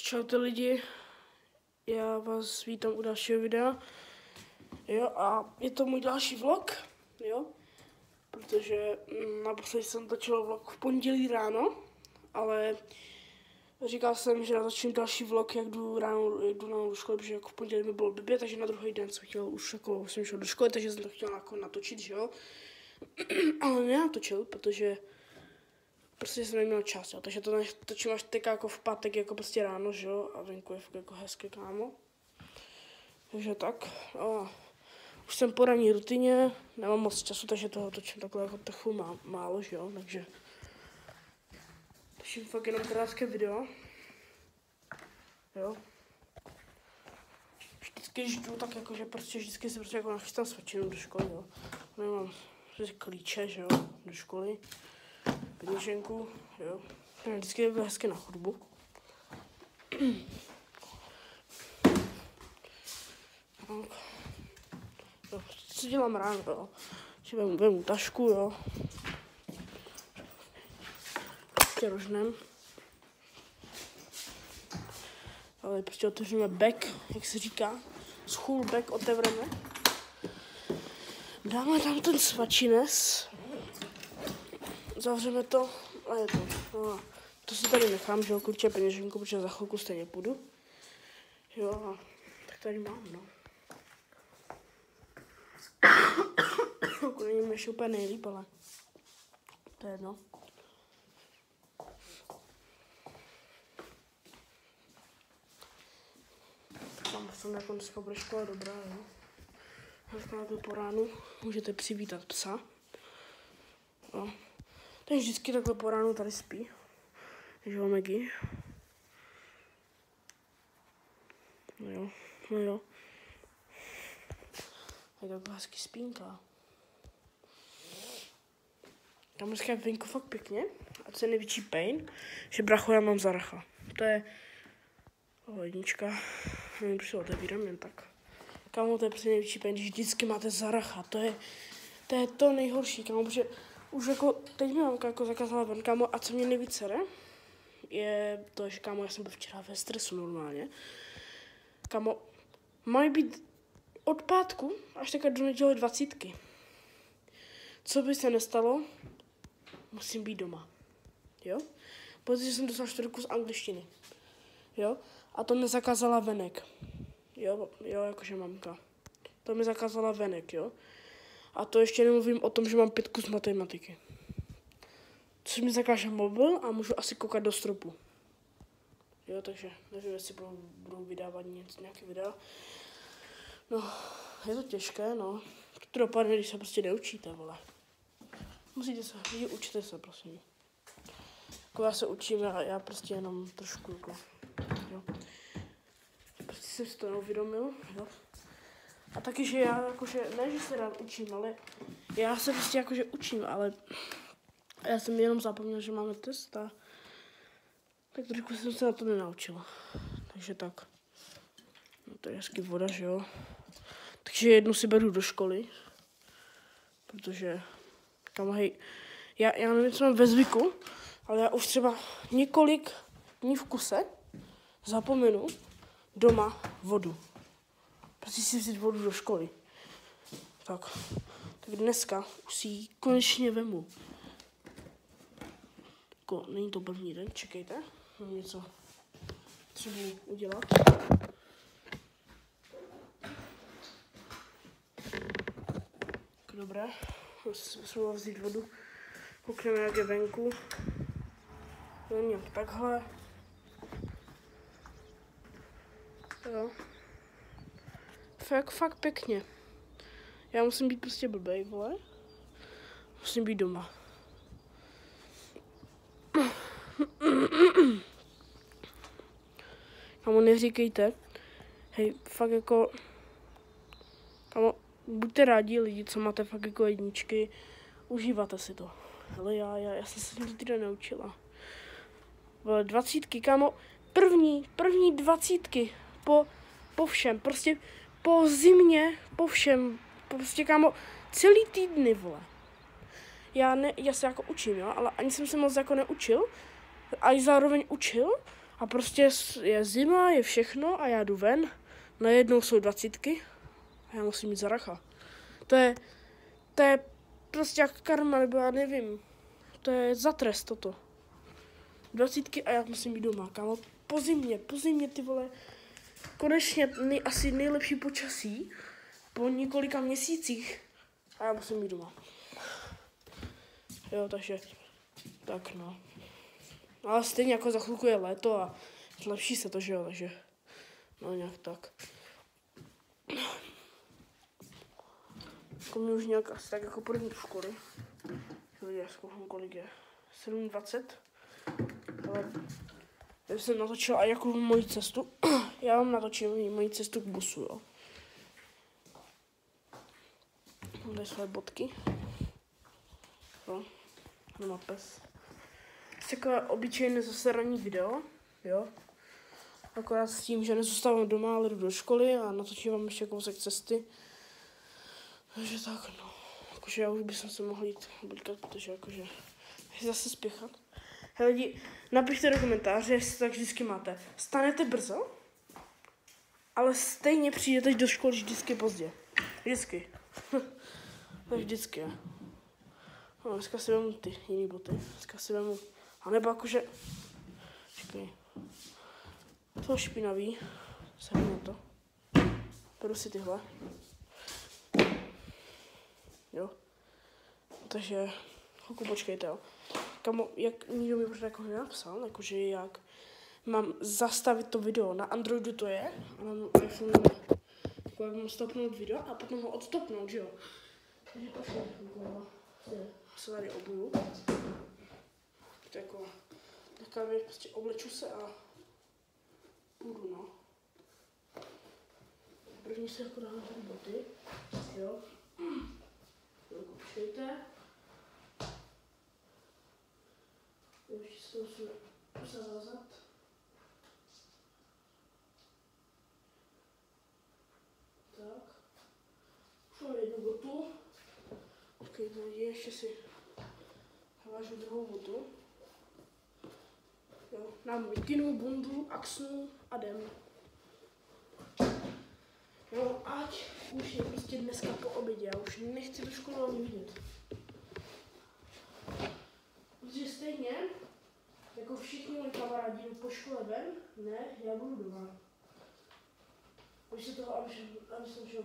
Čaute lidi, já vás vítám u dalšího videa. Jo, a je to můj další vlog, jo, protože mm, naposledy jsem točil vlog v pondělí ráno, ale říkal jsem, že natočím další vlog, jak jdu ráno, jdu ráno do školy, protože jako v pondělí mi bylo blbě, takže na druhý den jsem chtěl už jako, jsem šel do školy, takže jsem to chtěl jako natočit, že jo. ale nenatočil, protože prostě jsem neměl čas, jo. takže to točím až teď jako v pátek, jako prostě ráno, že jo, a venku je jako hezké, kámo. Takže tak, a už jsem po ranní rutině, nemám moc času, takže toho točím takhle jako trochu má, málo, že jo, takže točím fakt jenom krátké video, jo. Vždycky, když jdu, tak jakože prostě vždycky si prostě jako nachystám svačinu do školy, jo. Nemám prostě klíče, že jo, do školy peněženku, jo. Ten vždycky je hezky na chodbu. Jo, co dělám ráno, jo. Si vemu, vemu tašku, jo. Prostě rožnem. Ale prostě otevřeme back, jak se říká. School back otevřeme. Dáme tam ten svačines zavřeme to a je to. No, to si tady nechám, že jo, kluče peněženku, protože za chvilku stejně půjdu. Jo, tak tady mám, no. Není mi ještě úplně nejlíp, ale to je jedno. Tam jsem jako dneska bude škola dobrá, jo. Dneska po ránu můžete přivítat psa. Jo. Ten vždycky takhle po ránu tady spí. Takže ho Maggie. No jo, no jo. Je to hezky spínka. Tam dneska je venku fakt pěkně. A co je největší pain, že bracho já mám zaracha. To je jednička. Nevím, proč to otevírám jen tak. Kámo, to je prostě největší pain, když vždycky máte zaracha. To je, to je to nejhorší, kámo, protože už jako, teď mi mamka jako zakázala ven, kámo, a co mě nejvíc sere, je to, že kámo, já jsem byl včera ve stresu normálně. Kámo, mají být od pátku až takhle do neděle dvacítky. Co by se nestalo, musím být doma. Jo? Protože jsem dostal čtvrtku z angličtiny. Jo? A to mi zakázala venek. Jo, jo, jakože mamka. To mi zakázala venek, jo. A to ještě nemluvím o tom, že mám pětku z matematiky. Což mi zakáže mobil a můžu asi koukat do stropu. Jo, takže nevím, jestli budou, budou vydávat nějaké videa. No, je to těžké, no. To dopadne, když se prostě neučíte, vole. Musíte se, lidi, učte se, prosím. Jako já se učím, já, já prostě jenom trošku, jako, jo. Prostě jsem si to neuvědomil, jo. A taky, že já jakože, ne, že se rád učím, ale já se prostě jakože učím, ale já jsem jenom zapomněl, že máme test a tak trošku jsem se na to nenaučila. Takže tak. No to je hezky voda, že jo. Takže jednu si beru do školy, protože tam hej, já, já nevím, co mám ve zvyku, ale já už třeba několik dní v kuse zapomenu doma vodu. Prostě si vzít vodu do školy. Tak, tak dneska už si ji konečně vemu. Jako, není to první den, čekejte. Mám něco třeba udělat. Tak dobré, musím vzít vodu. Koukneme, jak je venku. No nějak takhle. Jo fakt, fakt pěkně. Já musím být prostě blbej, vole. Musím být doma. Kamo, neříkejte. Hej, fakt jako... Kamo, buďte rádi lidi, co máte fakt jako jedničky. Užíváte si to. Ale já, já, já jsem se to týden neučila. Vole, dvacítky, kamo. První, první dvacítky. Po, po všem. Prostě po zimě, po všem, prostě kámo, celý týdny, vole. Já, ne, já se jako učím, jo, ale ani jsem se moc jako neučil, a i zároveň učil, A prostě je zima, je všechno a já jdu ven. Najednou jsou dvacítky a já musím jít za racha. To je, to je prostě jak karma, nebo já nevím. To je za trest toto. Dvacítky a já musím být doma, kámo. Po zimě, po zimě, ty vole. Konečně nej, asi nejlepší počasí po několika měsících a já musím být doma. Jo, takže tak no. Ale stejně jako za chvilku je léto a zlepší se to, že jo, takže no nějak tak. Jako už nějak asi tak jako první do školy. Já zkoukám, kolik je. 7.20. Ale já jsem natočila i jako moji cestu. Já vám natočím moji cestu k busu, jo. Mám své bodky. Jo. Nemá pes. Je takové obyčejné zase ranní video, jo. Akorát s tím, že nezůstávám doma, ale jdu do školy a natočím vám ještě kousek cesty. Takže tak, no. Jakože já už bych se mohl jít oblíkat, protože jakože zase spěchat. Hele lidi, napište do komentáře, jestli to tak vždycky máte. Stanete brzo, ale stejně přijdete do školy vždycky pozdě. Vždycky. to vždycky. No, dneska si vemu ty jiný boty. Dneska si vemu, a nebo jakože, čekaj, to špinavý, sehnu na to. Beru si tyhle. Jo. Takže, chvilku počkejte, jo. Kamo, jak někdo mi možná jako napsal, jakože jak mám zastavit to video. Na Androidu to je, a na iPhone. Jako mám stopnout video a potom ho odstopnout, že jo. Takže se tady obuju. To jako, taková prostě obleču se a půjdu, no. První se jako dáme tady boty, jo. Chvilku počkejte. Ještě se to musíme zavázat. Tak. Už mám jednu botu. Lidi, ještě si vážu druhou botu. Jo, nám mikinu, bundu, axnu a jdem. Jo, ať už je prostě dneska po obědě, já už nechci do školy ani vidět. Protože stejně, jako všichni moji kamarádi po škole ven, ne, já budu doma. Už se toho, aby, jsem šel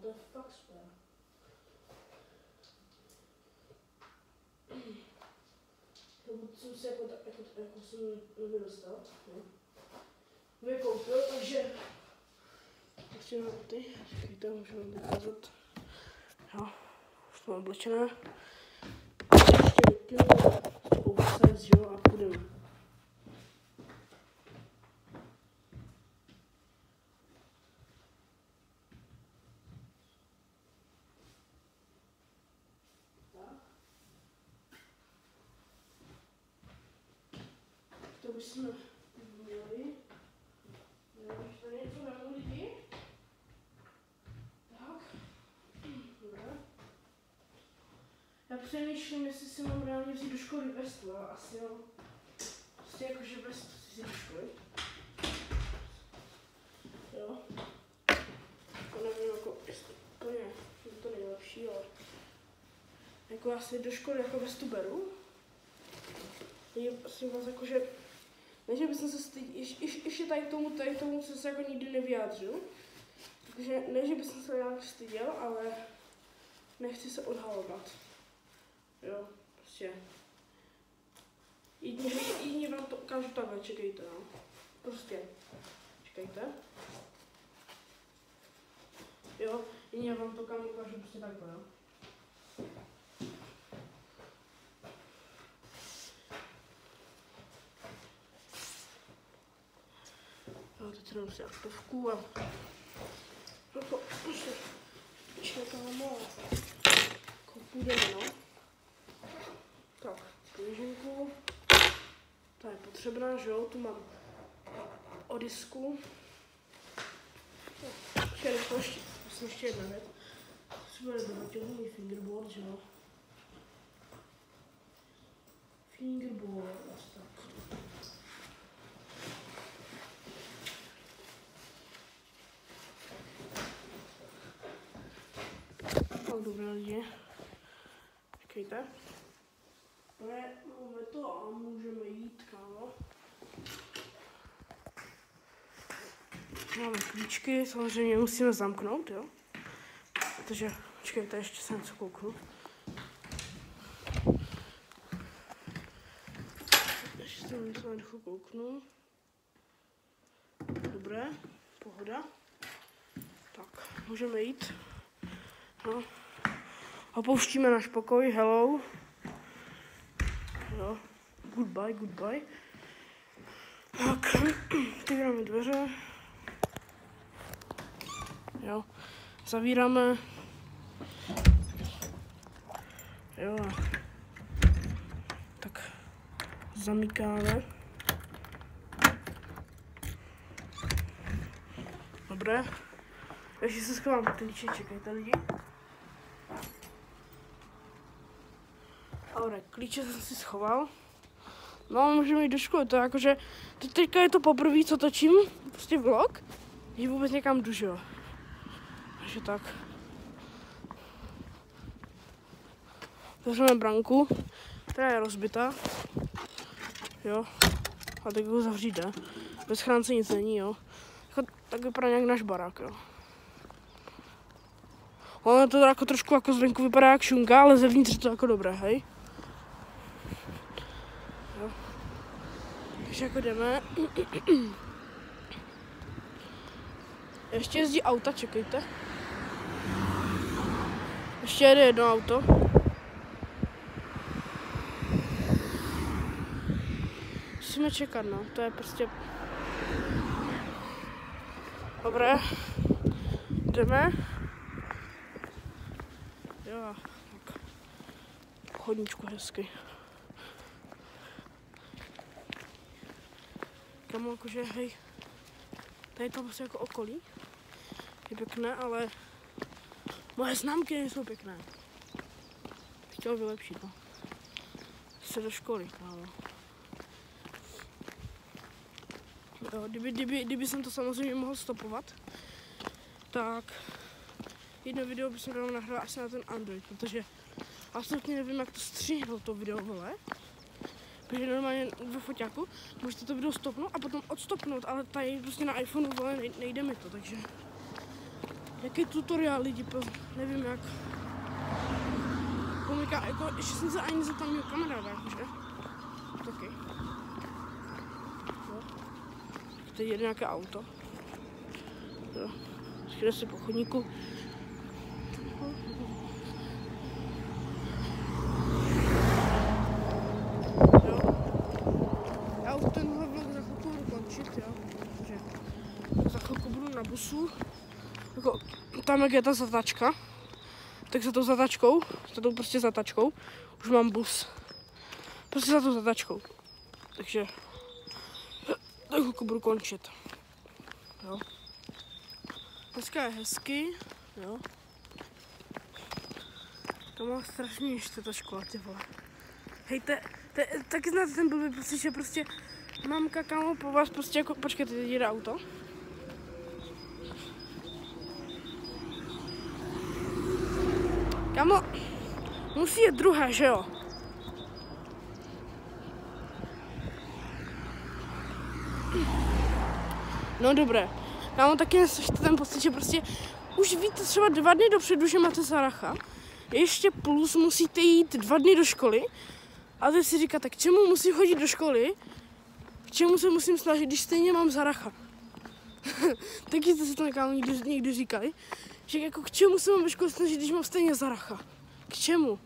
to je fakt super. Jsem si jako, tak, jako, jako jsem nově dostal, no. Nově koupil, takže ještě na ty, můžu vám ukázat. Jo, už to mám oblečené. Ještě vypiju, kousek, jo, a půjdeme. Tak. To měli. Jo, už. Dobré. Já přemýšlím, jestli si mám reálně vzít do školy vestu, ale asi jo. Prostě jakože vestu si vzít do školy. Jo. To nevím, jako, úplně je to nejlepší, ale jako já si do školy jako vestu beru. Je prosím vás, jakože ne, že bych se styděl, ještě, ještě tady tomu, tady tomu jsem se jako nikdy nevyjádřil. Takže ne, že bych se nějak styděl, ale nechci se odhalovat. Jo, prostě. Jedině, jedině vám to ukážu takhle, čekejte, no. Prostě. Čekejte. Jo, jedině vám to ukážu prostě takhle, jo. Jsem si aktovku a... Jako, ještě čekáme, jako půjdeme, no. Tak, peněženku. Ta je potřebná, že jo, tu mám o disku. Ještě rychle, ještě, vlastně ještě jedna věc. Bude dobatěl můj fingerboard, že jo. Fingerboard, tak. Dobré lidi. Počkejte. Ale máme to a můžeme jít, kámo. Máme klíčky, samozřejmě musíme zamknout, jo. Protože, počkejte, ještě se něco kouknu. Ještě se něco něco kouknu. Dobré, pohoda. Tak, můžeme jít. No. Opouštíme náš pokoj, hello. Jo, goodbye, goodbye. Tak, otevíráme dveře. Jo, zavíráme. Jo, tak zamykáme. Dobré. Ještě se schovám klíče, čekajte lidi. Dobré, klíče jsem si schoval. No, můžeme jít do školy, to je jakože, teď teďka je to poprvé, co točím, prostě vlog, že vůbec někam jdu, že. Takže tak. Zavřeme branku, která je rozbitá. Jo. A tak ho zavřít jde. Bez chránce nic není, jo. Jako, tak vypadá nějak náš barák, jo. Ono to jako trošku jako zvenku vypadá jak šunka, ale zevnitř je to jako dobré, hej. Takže jako jdeme. Ještě jezdí auta, čekejte. Ještě jede jedno auto. Musíme čekat, no. To je prostě... Dobré. Jdeme. Jo, tak. Chodníčku hezky. Kam jakože, hej, tady to prostě jako okolí je pěkné, ale moje známky nejsou pěkné. Chtěl vylepšit, no. Se do školy, kámo. Jo, kdyby, kdyby, kdyby jsem to samozřejmě mohl stopovat, tak jedno video bych dal nahrál asi na ten Android, protože absolutně nevím, jak to stříhnout to video, vole. Protože normálně ve foťáku můžete to video stopnout a potom odstopnout, ale tady prostě na iPhoneu vole nejde mi to, takže jaký tutoriál lidi, po, nevím jak. Komika, jako, ještě jsem se ani zeptal mého kamaráda, jakože. Taky. Jo. Teď jede nějaké auto. Jo. Jde si po chodníku. Jo. Já už tenhle vlog za chvilku budu končit, jo. Takže za busu jako, tam jak je ta zatačka, tak za tou zatačkou, za tou prostě zatačkou, už mám bus. Prostě za tou zatačkou. Takže tak chvilku budu končit. Jo. Dneska je hezky, jo. To má strašně ještě ta škola, ty vole. Hej, te, te, taky znáte ten blbý prostě, že prostě mamka, kámo, po vás prostě jako, počkejte, jde auto. Kamo, musí je druhé, že jo? No dobré. Kámo, taky neslyšte ten pocit, že prostě už víte třeba dva dny dopředu, že máte zaracha. Ještě plus musíte jít dva dny do školy. A teď si říkáte, k čemu musím chodit do školy? K čemu se musím snažit, když stejně mám zaracha? Taky jste si to někdy, někdy říkali, že jako k čemu se mám ve škole snažit, když mám stejně zaracha? K čemu?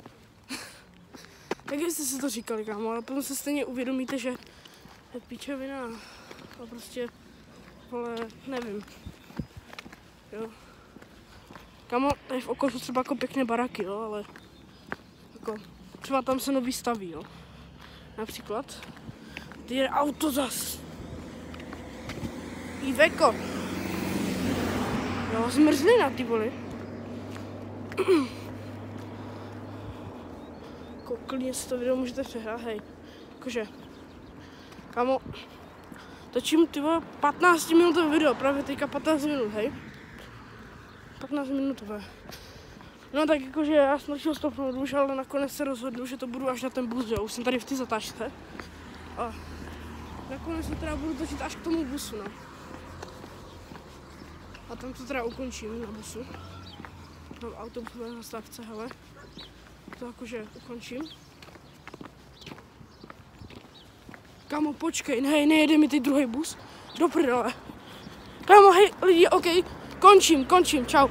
tak jste si to říkali, kámo, ale potom se stejně uvědomíte, že je píčovina a prostě, ale nevím. Jo. Kámo, tady v okolí třeba jako pěkné baraky, jo, ale jako, třeba tam se nový staví, jo. Například, ty je auto zas. Iveko. Jo, zmrzlina, ty vole. Jako klidně si to video můžete přehrát, hej. Jakože, kamo, točím ty vole 15 minutové video, právě teďka 15 minut, hej. 15 minutové. No tak jakože já jsem chtěl stopnout už, ale nakonec se rozhodnu, že to budu až na ten bus, jo. Už jsem tady v té zatáčce. A nakonec to teda budu točit až k tomu busu, no. A tam to teda ukončím na busu. Na autobusové zastávce, hele. To jakože ukončím. Kámo, počkej, ne, nejede mi teď druhý bus. Do prdele. Kámo, hej, lidi, OK, končím, končím, čau.